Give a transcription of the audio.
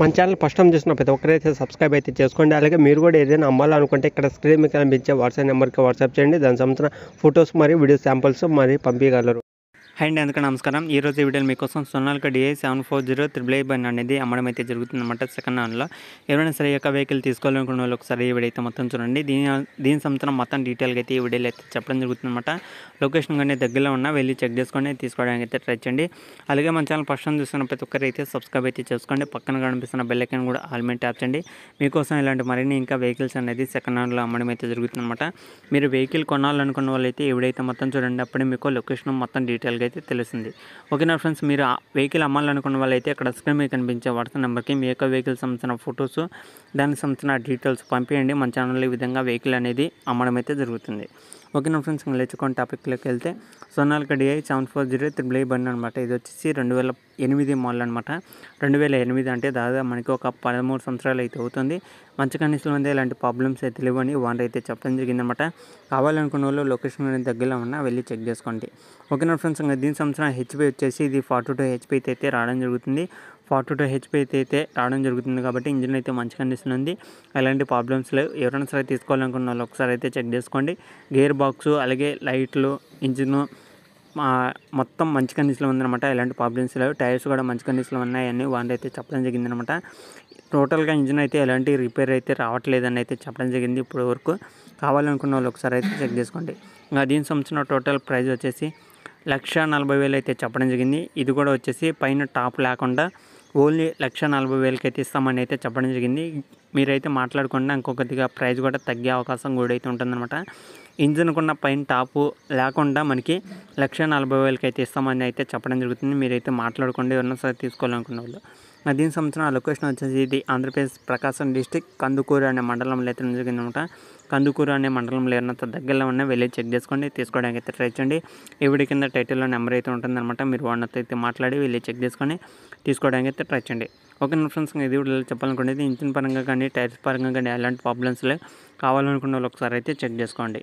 మన channel first time చూసిన ప్రతి ఒక్కరైతే సబ్స్క్రైబ్ అయితే చేసుకోండి. అలాగే మీరు కూడా ఏదైనా అమ్మాలనుకుంటే ఇక్కడ స్క్రీన్ మీద కనిపించే వాట్సాప్ నెంబర్కి వాట్సాప్ చేయండి. దానికి సంబంధించిన ఫొటోస్ మరియు వీడియో శాంపుల్స్ మరి పంపించగలరు అండ్ అందుకే నమస్కారం. ఈ రోజు ఈ వీడియోలో మీకోసం Sonalika DI seven four zero triple I bun అనేది అమ్మడం అయితే జరుగుతుందన్నమాట సెకండ్ హ్యాండ్లో ఎవరైనా సరే యొక్క వెహికల్ తీసుకోవాలనుకున్న వాళ్ళు ఒకసారి ఈ వీడియో అయితే మొత్తం చూడండి. దీని దీని సంవత్సరం మొత్తం డీటెయిల్గా అయితే ఈ వీడియోలో అయితే చెప్పడం జరుగుతుందన్నమాట. లొకేషన్ కానీ దగ్గరలో ఉన్నా వెళ్ళి చెక్ చేసుకొని తీసుకోవడానికి అయితే ట్రై చేయండి. అలాగే మన ఛానల్ ఫస్ట్ టైం చూస్తున్న ప్రతి ఒక్కరు అయితే సబ్స్క్రైబ్ అయితే చేసుకోండి. పక్కన కనిపిస్తున్న బెల్లైకన్ కూడా ఆల్మెంట్ ట్యాప్ చేయండి. మీకోసం ఇలాంటి మరిన్ని ఇంకా వెహికల్స్ అనేది సెకండ్ హ్యాండ్లో అమ్మడం అయితే జరుగుతుందన్నమాట. మీరు వెహికల్ కొనాలనుకున్న వాళ్ళైతే అయితే మొత్తం చూడండి. అప్పుడే మీకు లొకేషన్ మొత్తం డీటెయిల్గా అయితే తెలుస్తుంది ఓకేనా ఫ్రెండ్స్? మీరు ఆ వెహికల్ అమ్మాలనుకున్న వాళ్ళైతే ఇక్కడ స్క్రీన్ మీద కనిపించే వాట్సాప్ నెంబర్కి మీ యొక్క వెహికల్ సంబంధించిన ఫొటోస్ దానికి సంబంధించిన డీటెయిల్స్ పంపించండి మన ఛానల్లో ఈ విధంగా వెహికల్ అనేది అమ్మడం అయితే జరుగుతుంది. ఓకేనా ఫ్రెండ్స్ ఇంకా లేచుకొని టాపిక్లోకి వెళ్తే Sonalika DI seven four zero triple I బండి అనమాట ఇది వచ్చేసి రెండు వేల ఎనిమిది మోడల్ అనమాట రెండు వేల ఎనిమిది అంటే దాదాపు మనకి ఒక పదమూడు సంవత్సరాలు అయితే అవుతుంది. మంచి కండిషన్లో ఉంది ఇలాంటి ప్రాబ్లమ్స్ అయితే లేవని వాంట్ అయితే చెప్పడం జరిగిందనమాట కావాలనుకున్న వాళ్ళు లొకేషన్ అనేది దగ్గరలో ఉన్నా వెళ్ళి చెక్ చేసుకోండి. ఓకేనా ఫ్రెండ్స్ ఇంకా దీని సంవత్సరం హెచ్పి వచ్చేసి ఇది ఫార్టీ టూ హెచ్పి అయితే రావడం జరుగుతుంది. ఫార్టీ టూ హెచ్పి అయితే రావడం జరుగుతుంది కాబట్టి ఇంజిన్ అయితే మంచి కండిషన్ ఉంది ఎలాంటి ప్రాబ్లమ్స్ లేవు. ఎవరైనా సరే తీసుకోవాలనుకున్న వాళ్ళు ఒకసారి అయితే చెక్ చేసుకోండి. గేర్ బాక్స్ అలాగే లైట్లు ఇంజిన్ మొత్తం మంచి కండిషన్లో ఉందన్నమాట. ఎలాంటి ప్రాబ్లమ్స్ లేవు. టైర్స్ కూడా మంచి కండిషన్లో ఉన్నాయని వాళ్ళు అయితే చెప్పడం జరిగిందనమాట టోటల్గా ఇంజిన్ అయితే ఎలాంటి రిపేర్ అయితే రావట్లేదని అయితే చెప్పడం జరిగింది ఇప్పటి వరకు. కావాలనుకున్న వాళ్ళు ఒకసారి అయితే చెక్ చేసుకోండి. ఇంకా దీనికి సంబంధించిన టోటల్ ప్రైస్ వచ్చేసి లక్ష నలభై వేలు అయితే చెప్పడం జరిగింది. ఇది కూడా వచ్చేసి పైన టాప్ లేకుండా ఓన్లీ లక్ష నలభై వేలకి అయితే ఇస్తామని అయితే చెప్పడం జరిగింది. మీరైతే మాట్లాడకుండా. ఇంకొకటిగా ప్రైస్ కూడా తగ్గే అవకాశం కూడా అయితే ఉంటుందన్నమాట. ఇంజిన్ కున్న పైన టాపు లేకుండా మనకి లక్ష నలభై వేలకి అయితే ఇస్తామని అయితే చెప్పడం జరుగుతుంది. మీరైతే మాట్లాడుకోండి. ఎవరైనా సరే తీసుకోవాలనుకున్న వాళ్ళు. దీని సంవత్సరం ఆ లొకేషన్ వచ్చేసి ఇది ఆంధ్రప్రదేశ్ ప్రకాశం డిస్టిక్ కందుకూరు అనే మండలంలో అయితే జరిగిందనమాట కందుకూరు అనే మండలంలో ఏమన్నంత దగ్గరలో ఉన్నా వెళ్ళి చెక్ చేసుకోండి తీసుకోవడానికి అయితే ట్రై చేయండి. ఎవరి కింద టైటిల్లో నెంబర్ అయితే ఉంటుందన్నమాట మీరు వాడినతో అయితే మాట్లాడి వెళ్ళి చెక్ చేసుకొని తీసుకోవడానికి అయితే ట్రై చేయండి. ఓకే నా ఫ్రెండ్స్ ఇది కూడా చెప్పాలనుకునేది ఇంజిన్ పరంగా కానీ టైర్స్ పరంగా కానీ ఎలాంటి ప్రాబ్లమ్స్ లేవు కావాలనుకున్న వాళ్ళు ఒకసారి అయితే చెక్ చేసుకోండి.